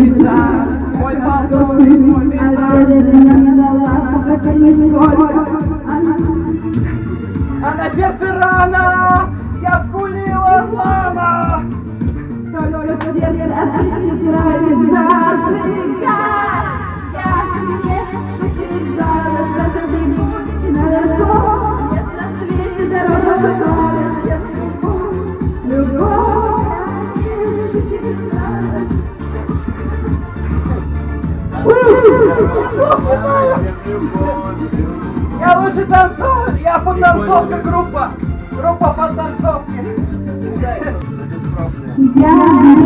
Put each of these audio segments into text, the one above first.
бежать. Мой послушный, мой бежать. А сердце рана, Я лучше танцую, я потанцовка группа. Группа потанцовки. Я не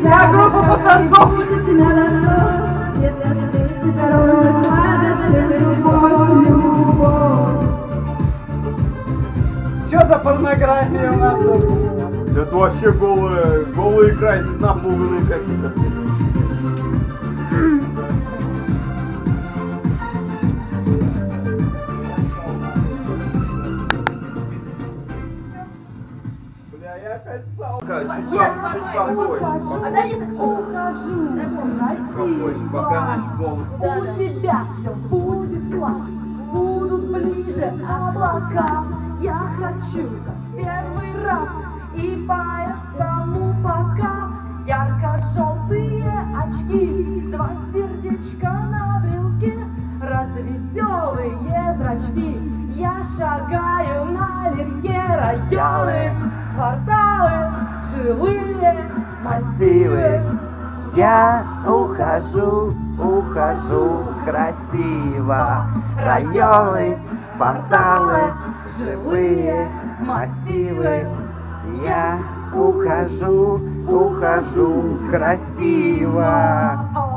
шахерезада, зато не вообще голые, голые край, напуганные какие-то. Бля, я опять спокойнее. Спокойнее, пока наш пол. У тебя все будет класс, будут ближе облака. Я хочу первый раз, и поэтому пока ярко-желтые очки, два сердечка на брелке, развеселые зрачки. Я шагаю налегке районы, кварталы, жилые массивы. Я ухожу, ухожу красиво. Районы, кварталы, жилые массивы. Я ухожу, ухожу красиво.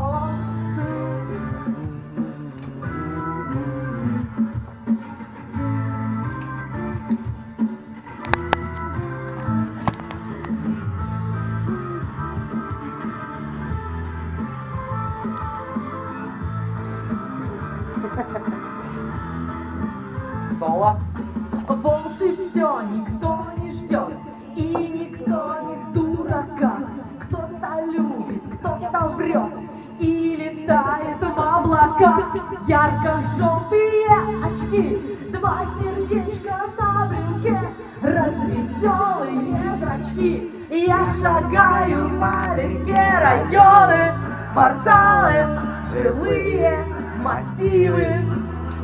Кварталы, жилые массивы.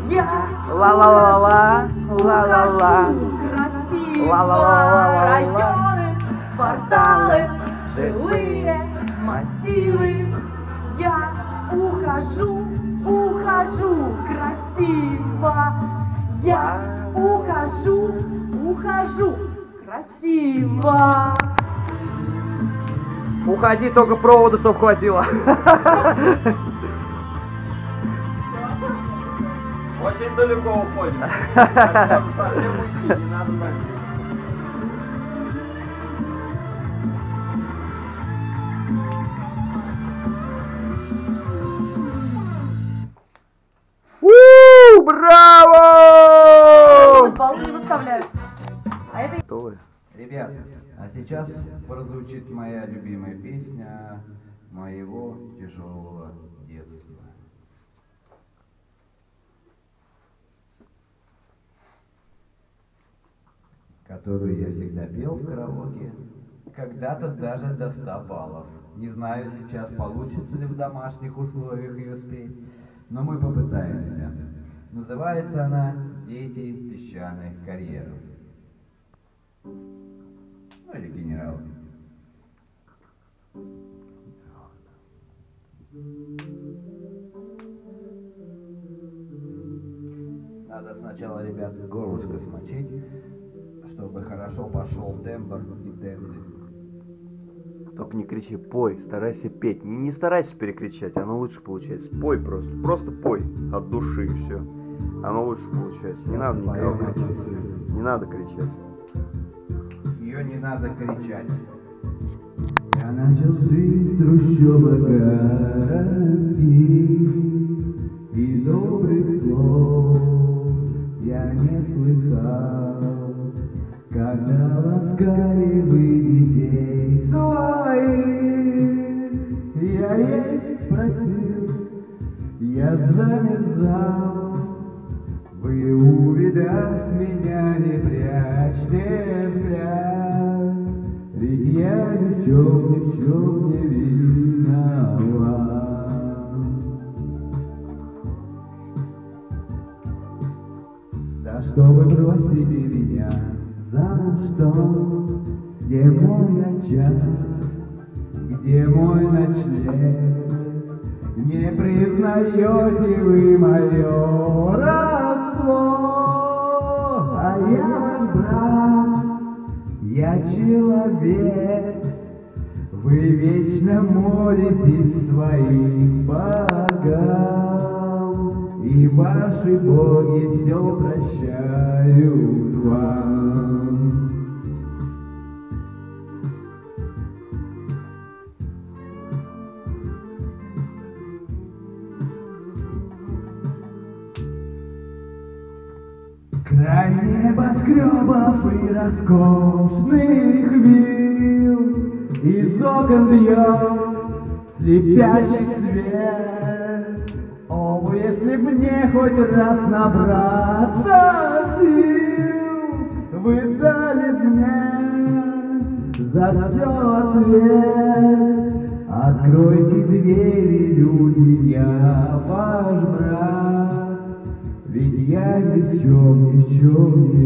Я Ла-ла-ла-ла, ла-ла-ла. Ла-ла-ла-ла-ла-ла. районы, кварталы, жилые массивы. Я ухожу, ухожу красиво. Я ухожу, ухожу красиво. Уходи, только провода, чтоб хватило. Очень далеко уходим. Совсем уйти, не надо так. У, Ребята, а сейчас прозвучит моя любимая песня моего тяжелого детства. Которую я всегда пел в караоке. Когда-то даже до 100 баллов. Не знаю сейчас, получится ли в домашних условиях ее спеть, но мы попытаемся. Называется она «Дети песчаных карьеров». Ну или генерал. Надо сначала, ребят, горлышко смочить, чтобы хорошо пошел тембр и денды. Только не кричи, пой, старайся петь. Не, не старайся перекричать, оно лучше получается. Пой просто, просто пой от души и все. Оно лучше получается. Не надо никого кричать. Не надо кричать еще не надо кричать. Я начал жизнь трущоба городских И добрых слов я не слыхал, Когда ласкали вы Где мой ночлег? Не признаете вы мое родство, а я ваш брат, я человек. Вы вечно молитесь своим богам, и ваши боги все прощают окон бьет слепящий свет. О, вы, если б мне хоть раз набраться сил Вы дали б мне за все ответ. Откройте двери, люди, я ваш брат. Ведь я ни в чем, ни в чем не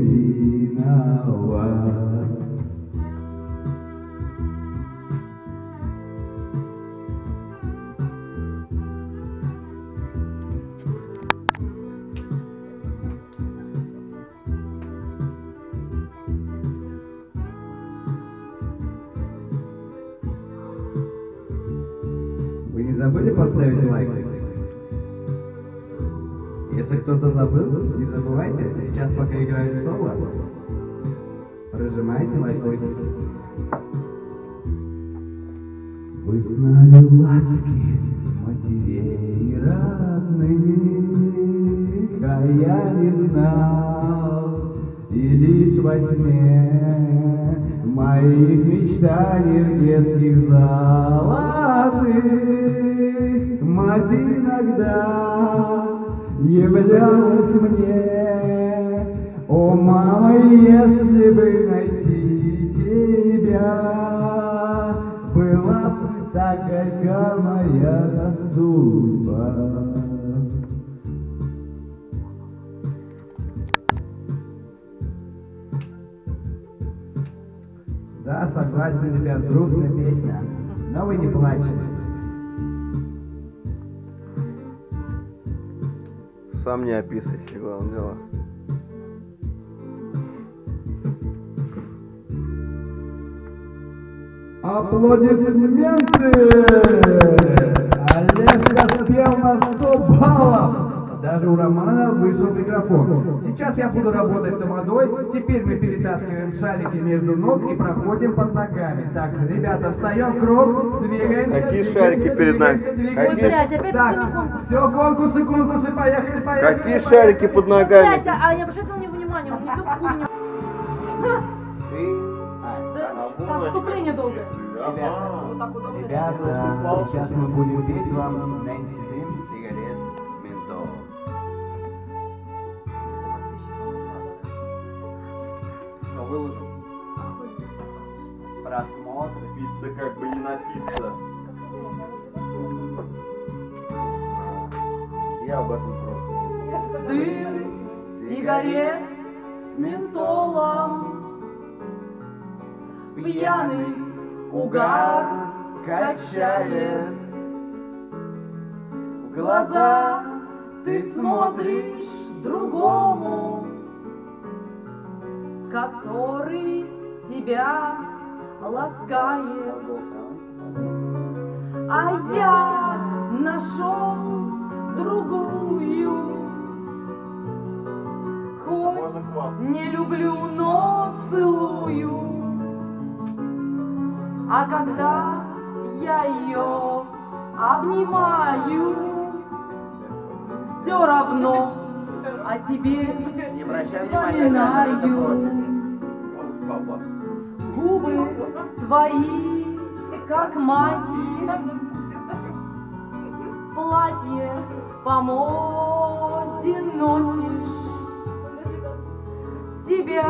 виноват. Забыли поставить лайк? Если кто-то забыл, не забывайте, сейчас пока играет соло, прожимайте лайкосики. Вы знали ласки матерей родных, а я не знал, и лишь во сне моих мечтаниях детских золотых мать иногда являлась мне. О, мама, если бы найти тебя, была бы так горька моя судьба. Да, согласен, ребят, грустная песня, но вы не плачьте. Сам не описывайся, главное дело. Аплодисменты! Олежка спел на 100 баллов! Даже у Романа вышел микрофон. Сейчас я буду работать тамадой. Теперь мы перетаскиваем шарики между ног и проходим под ногами. Так, ребята, встаем в круг, двигаемся. Какие двигаемся, шарики перед нами? двигаемся, Какие? двигаемся. Блядь, опять Так, все, конкурсы, конкурсы, поехали, поехали. Какие поехали. шарики под ногами? Блять, а, а не обращайте на него внимания, он несет хуйню. Там вступление долгое. Ребята, сейчас мы будем петь вам Нэнси Дым, сигарет с Пицца как бы не напиться. Я об этом просто. Дым, сигарет с ментолом. Пьяный угар качает. В глаза ты смотришь другому, который тебя ласкает. А я нашел другую. Хоть не люблю, но целую. А когда я ее обнимаю, все равно о тебе внимания, это вспоминаю. Губы твои, как маки, платье по моде носишь, себя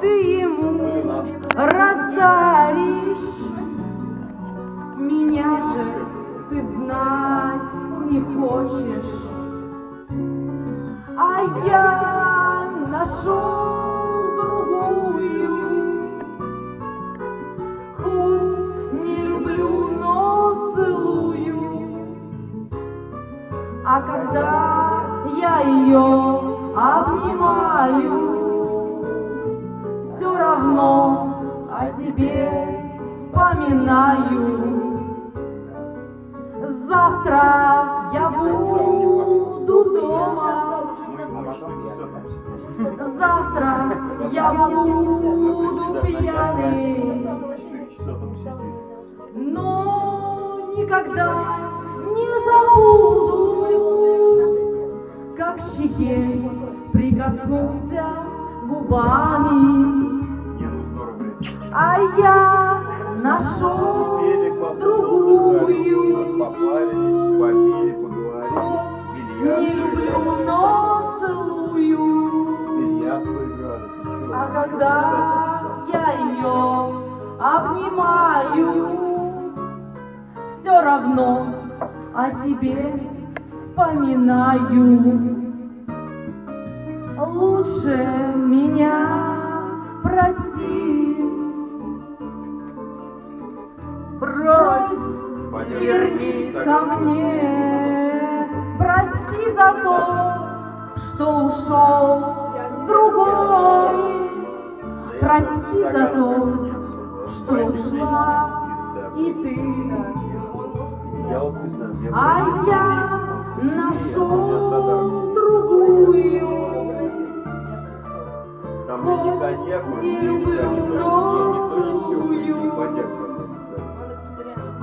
ты ему раздаришь. Меня же ты знать не хочешь, а я нашел ее обнимаю, все равно о тебе вспоминаю. Завтра я буду дома, завтра я буду щеке прикоснулся губами, ну а я нашел другую. Не люблю, но целую. А когда я ее обнимаю, все равно о тебе вспоминаю. Лучше меня прости. Брось и вернись ко мне. Прости за то, что ушел с другой. Прости за то, что ушла и ты. А я нашел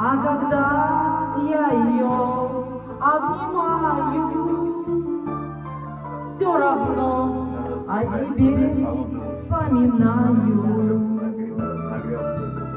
А когда я ее обнимаю, все равно о тебе вспоминаю. Нагрелся это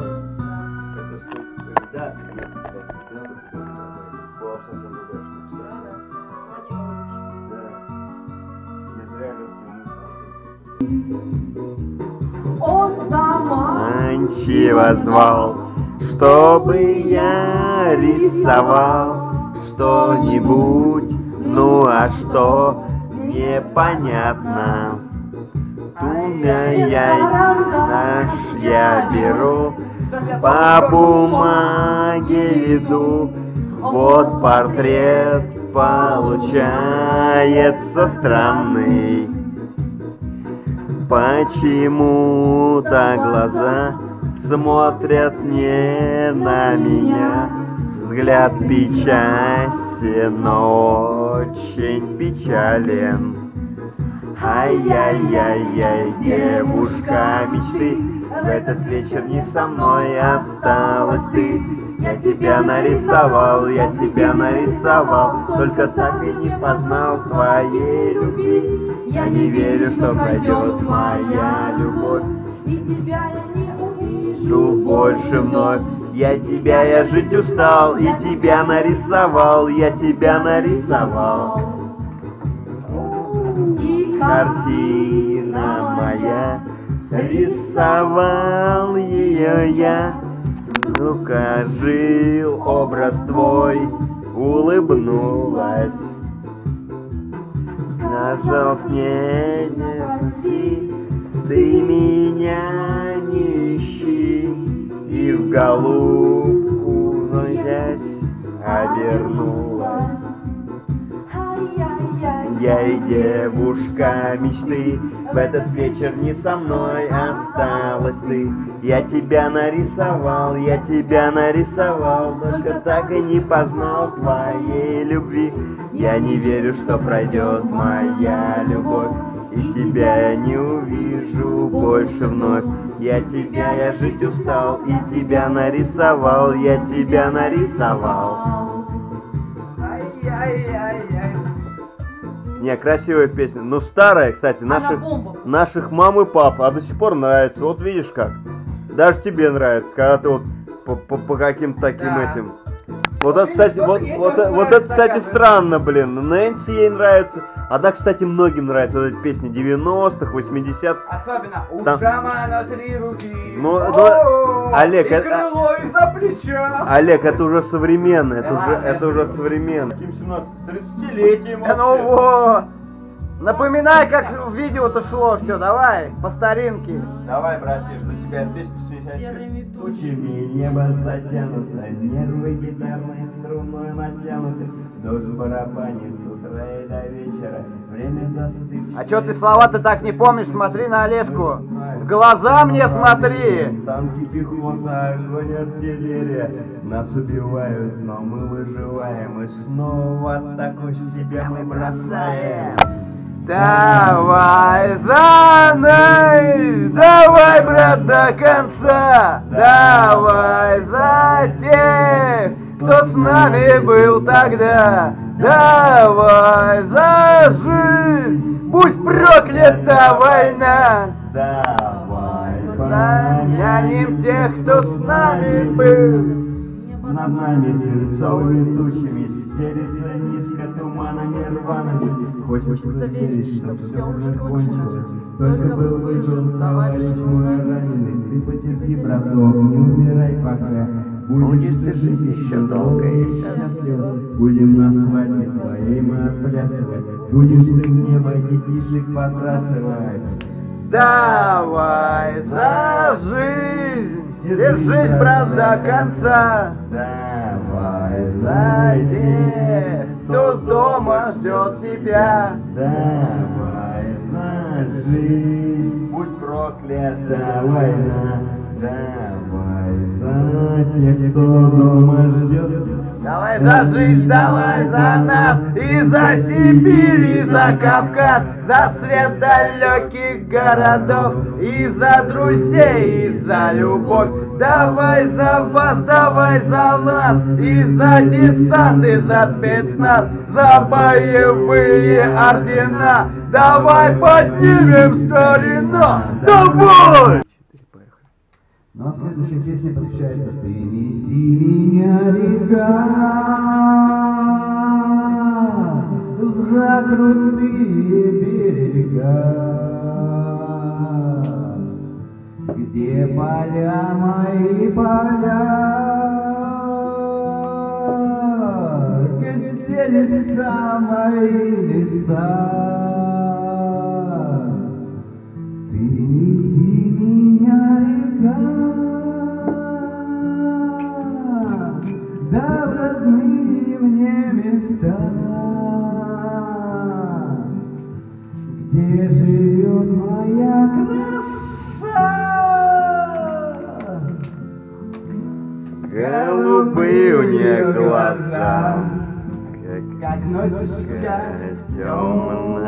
Манчиво звал, чтобы я рисовал что-нибудь, ну а что непонятно. Тумя я наш я беру, по бумаге иду, вот портрет получается странный. Почему-то глаза смотрят не на меня. Взгляд печасен, очень печален. Ай-яй-яй-яй, девушка мечты, в этот вечер не со мной осталась ты. Я тебя нарисовал, я тебя нарисовал, только так и не познал твоей любви. Я не верю, что пройдет моя любовь, и тебя я жду больше вновь. Я тебя, я жить устал, и тебя нарисовал, я тебя нарисовал. И Картина моя, рисовал ее я. Ну-ка, жил образ твой, улыбнулась. Нажал мне не прости, ты меня. И в голубку, наясь, обернулась. Ай-яй-яй. Я и девушка мечты, в этот вечер не со мной осталась ты. Я тебя нарисовал, я тебя нарисовал, только так и не познал твоей любви. Я не верю, что пройдет моя любовь, и тебя я не увижу больше вновь. Я тебя, я жить устал, и тебя нарисовал, я тебя нарисовал. Ай-яй-яй-яй. Не, красивая песня. Но старая, кстати, наших, наших мам и пап, а до сих пор нравится. Вот видишь как. Даже тебе нравится, когда ты вот по, по- по каким-то таким Да. этим. Вот это, кстати, вот, вот вот, это, кстати, странно, блин. Нэнси ей нравится. Одна, кстати, многим нравятся вот эти песни 90-х, 80-х. Особенно у Там- шамана три руки. Ну, ну, Олег, и это- крыло из-за плеча. Олег, это уже современно, это Да уже, ладно, это уже современно. Каким 17 с 30-летием Э, Ну вот. Напоминай, как в видео-то шло все, давай, по старинке. Давай, братиш, за тебя песню Серыми Тучами небо затянуто, нервы гитарной струной натянуты, Дождь барабанит с утра и до вечера, время застывшее. А чё ты слова-то так не помнишь? Смотри на Олежку. В глаза мне смотри. Танки, пехота, огонь, артиллерия Нас убивают, но мы выживаем И снова такой себя мы бросаем Давай за мной, давай, брат, до конца. Давай за тех, кто с нами был тогда. Давай за жизнь, пусть проклята война. Давай Помянем тех, кто с нами был. Над нами свинцовыми тучами Стелится низко туманами рваными. Хочется верить, что все уже кончилось. Только бы выжил товарищ мой раненый Ты потерпи, браток, не умирай пока. Будешь ты жить еще долго и счастливо. Будем на свадьбе твоей мы отплясывать. Будешь ты в небо детишек подбрасывать. Давай за жизнь, держись, брат, до конца. Давай За тех, кто с дома ждет тебя. Давай за жизнь, будь проклята война. Давай за тех, кто дома ждет. Давай за жизнь, давай за нас, и за Сибирь, и за Кавказ, за свет далеких городов, и за друзей, и за любовь. Давай за вас, давай за нас, и за десант, и за спецназ, за боевые ордена. Давай поднимем старина, давай! А следующая песня посвящается меня, река, за крутые берега, где поля мои поля, где леса мои леса. dad.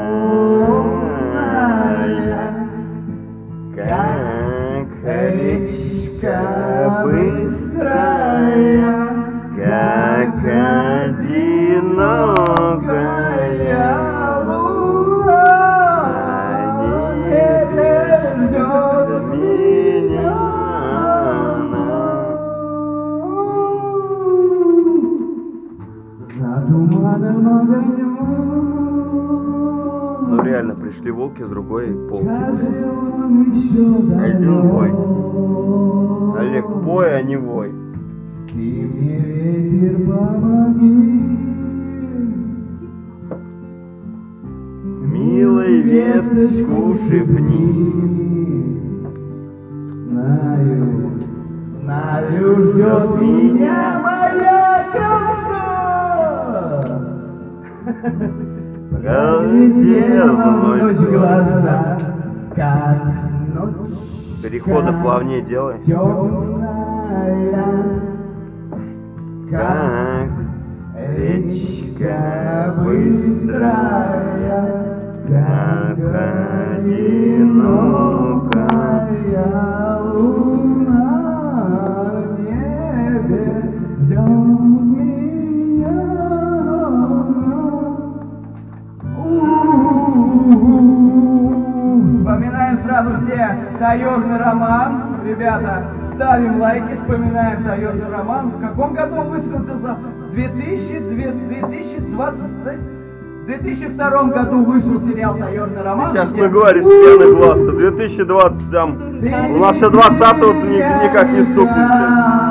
Ветер помоги. Милой весточку шепни. Знаю, знаю, ждет меня моя краса. Глядел в ночь глаза, как ночь. Переходы плавнее делай. Темная, Как речка быстрая, как одинокая луна в небе ждет меня. Вспоминаем сразу все таежный роман, ребята. Ставим лайки, вспоминаем таежный роман. В каком году он высказался? В 2000, 2020, в 2002 году вышел сериал «Таежный роман». Сейчас где- мы говорим с пены глаз-то. 2020 там. У нас еще 20 вот ни- никак не стукнет. блин.